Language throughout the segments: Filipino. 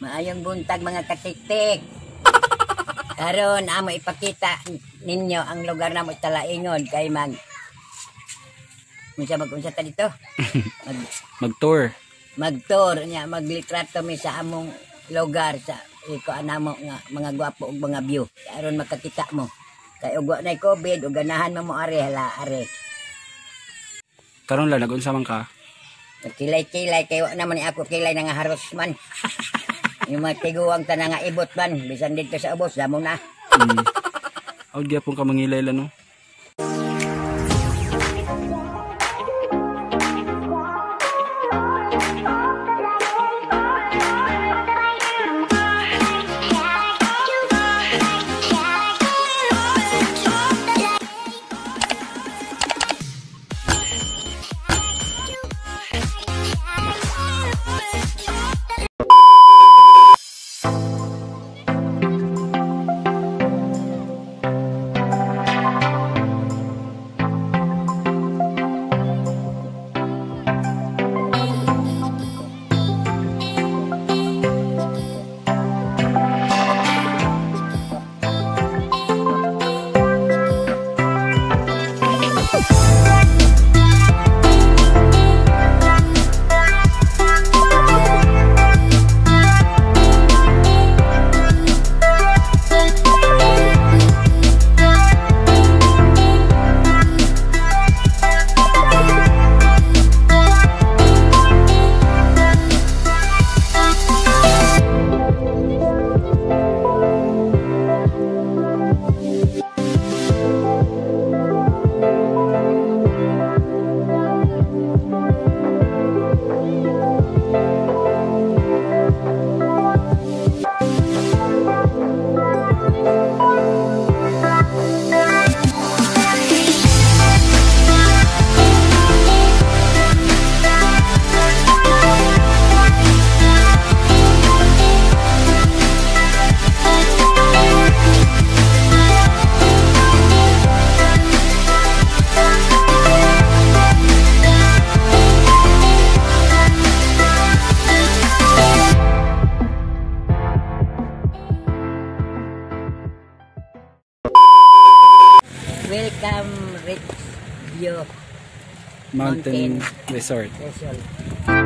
Maayong buntag mga katiktik. Karon amo ipakita ninyo ang lugar na mo talaingon kay mag Unsa mag-unsa ta dito? Mag Mag-tour. magtour nya maglitrato mi sa among lugar sa iko anamo nga mga gwapo ug mga view. Karon makakita mo. Kay ugwa na COVID ug ganahan mo mo are hala are. Karon la nagunsa man ka? Kilay-kilay kay wa naman ni ako kilay nga haros man. Yung mga tiguang ta na nga ibot man bisan dito sa ubos damo na. Mm. Aud gyapon ka mangilay la no. Mountain, Mountain. Resort. Resort.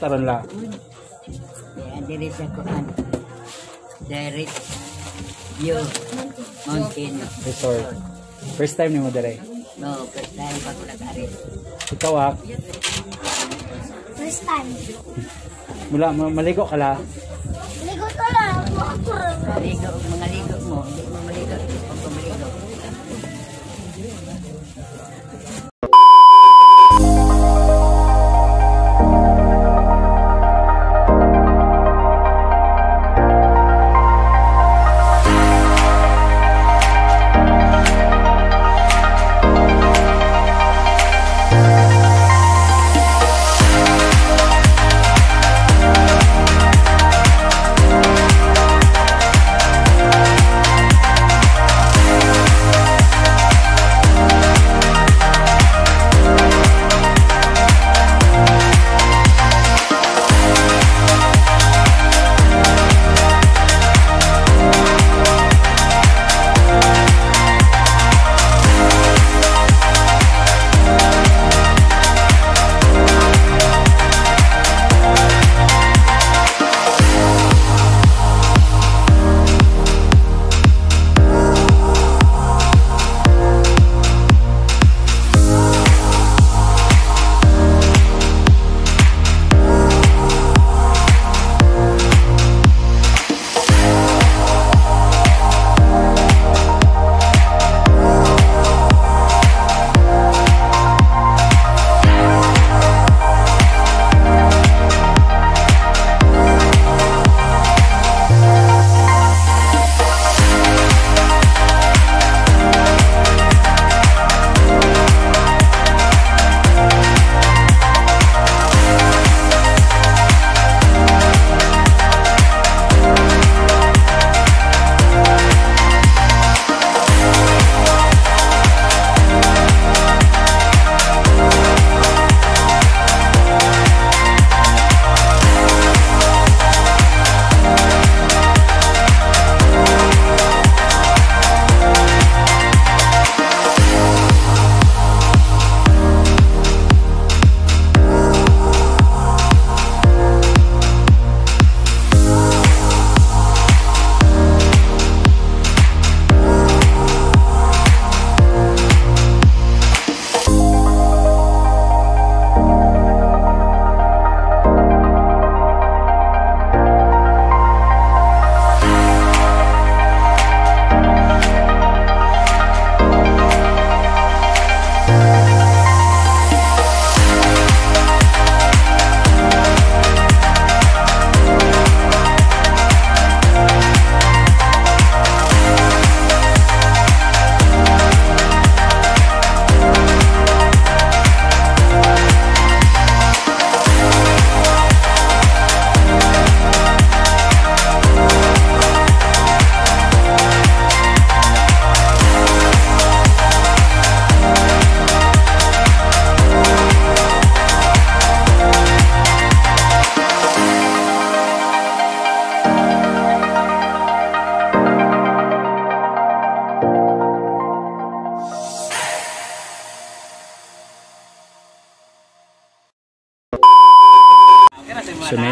Taron la. Diri sa kuan. Direct View Mountain. Resort. First time ni mo dire. No, first time pa ko nag-ari. Ikaw ah, First time. mula ma- maligo ka la. Ligo ko lang. Ako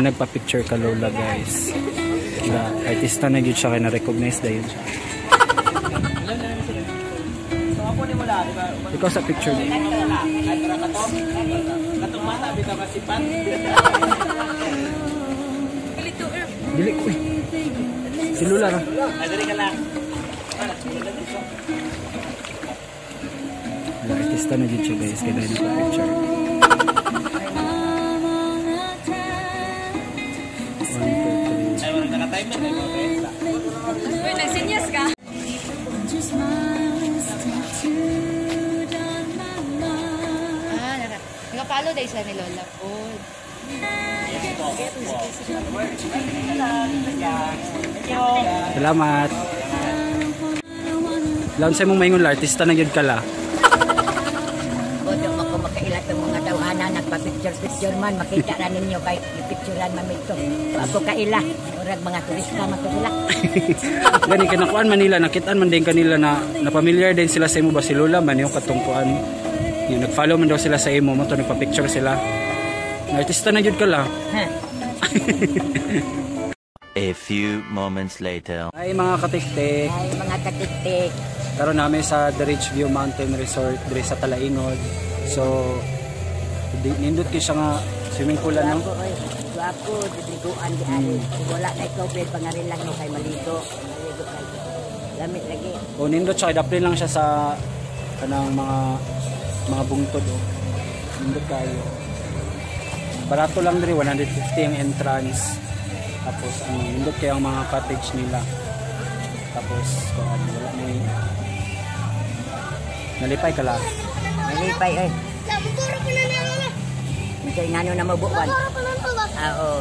nagpa-picture ka Lola guys. Na artista na gyud siya kay na-recognize dayon siya. Ikaw sa picture niya. Dili ko eh. Si Lola ra. Wala, artista na gyud siya guys kay dahil nagpa-picture. Nagsinyas ka? Ah, naka, nakapalo dahil sa ni Lola Food. Salamat. Laon sa mong maingon artista na gyud kala. Bodo mo ko makailat ng mga tawhana, nagpa-picture-picture man, makita na ninyo kay picturean man ito. Ako kaila, murag mga turista sila. Gani kinakuan Manila, nakitaan man din kanila na na familiar din sila sa imo ba si Lola man yung katungkuan. Yung nag-follow man daw sila sa imo, mo to nagpa-picture sila. Na artista na gyud kala. Ha? A few moments later. Ay mga katiktik, Ay, mga katiktik. karon namin sa The Ridge View Mountain Resort diri sa Talaingod. So nindot kay siya nga swimming pool ano. Gwapo, dibliguan di ari. Wala na COVID, pangarin lang no kay maligo. Maligo kay. Lamit lagi. O nindot siya, daplin lang siya sa kanang mga mga bungtod o. Nindot kayo. Barato lang diri 150 ang entrance. Tapos ano, nindot kayo ang mga cottage nila. Tapos kung ano, wala may nalipay ka lang. Malipay, oy. Labuturo pa na naman. Kay ngano na mabuwan. Labuturo pa na naman. Ah, oo.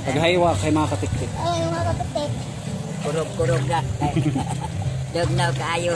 Paghaywa kay mga katiktik. Ay, mga kapatik. Kurog-kurog na. Dugnaw kaayo.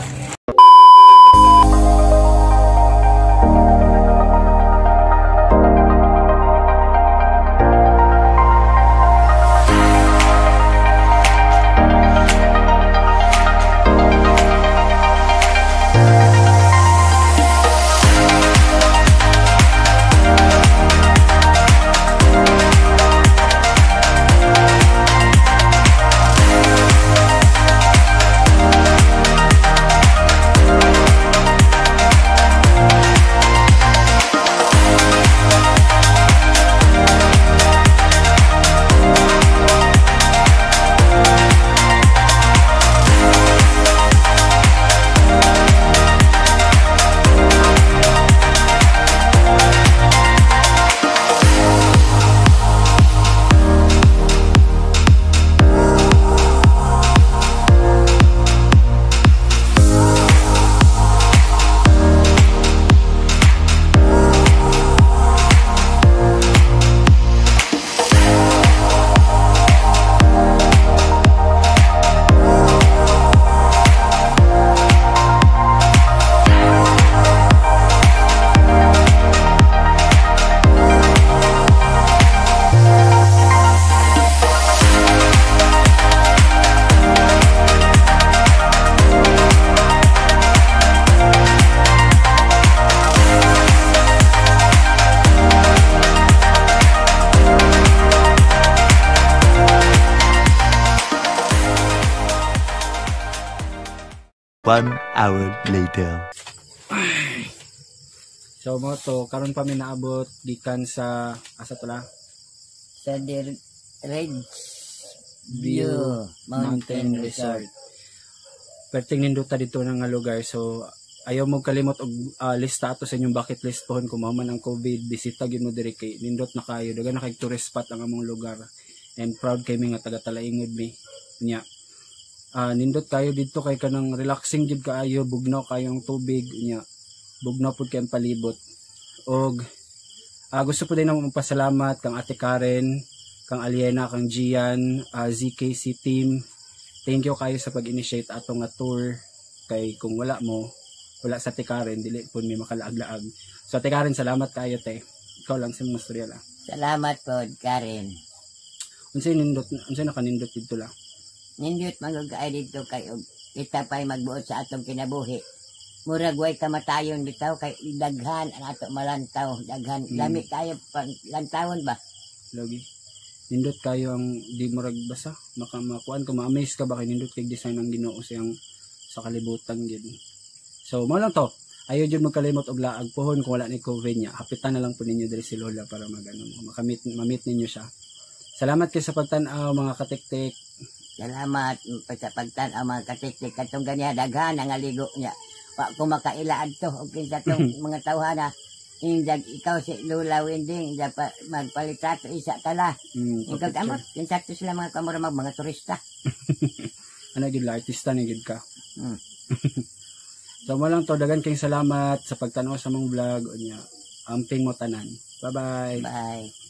One hour later. So mo to karon pa mi naabot gikan sa asa to la? Sa dir Red View View Mountain Resort. perting ninduta dito nga lugar so ayaw mo kalimot og ah, lista ato sa inyong bucket list pohon kung man ang COVID bisita gyud mo diri kay nindot na kayo daga na kay tourist spot ang among lugar and proud kay mi nga taga Talaingod mi nya ah nindot kayo dito kay kanang relaxing gyud kaayo bugnaw kayo ang tubig nya bugnaw pud kay ang palibot. Og ah, gusto po din na magpasalamat kang Ate Karen kang Aliena kang Gian ah, ZKC team. Thank you kayo sa pag-initiate ato nga tour. Kay kung wala mo wala sa Tikaren dili po may makalaag-laag. So Tikaren salamat kayo te. Ikaw lang storya la. Salamat po, Karen. unsay nindot unsay nakanindot dito la Nindot magugay dito kayo. Kita pa'y magbuot sa atong kinabuhi. murag way kamatayon bitaw kay daghan ang ato malantaw daghan Mm. lami kayo pang lantawon ba Lagi. Nindot kayo ang di murag basa. Maka makuan ka ma-amaze ka ba kay nindot kay design ang Ginoo siyang sa kalibutan gid. So mo lang to. Ayaw jud magkalimot og laag pohon kung wala ni COVID niya. Hapitan na lang po ninyo diri si Lola para magano mo makamit mamit ninyo siya. Salamat kayo sa pagtan-aw mga katiktik. Salamat pa sa pagtan ang mga katiktik katong ganiya daghan ang aligo niya wa ko makailaan to og kinsa tong mga tawhana injag ikaw si Lula Winding injag pa magpalitato isa tala Mm, ikaw amot kinsa to sila mga kamura mag mga turista ano gid artista ni gid ka. Mm. so mo lang to dagan kayong salamat sa pagtan-aw sa mong vlog unya. Amping mo tanan. Bye-bye. bye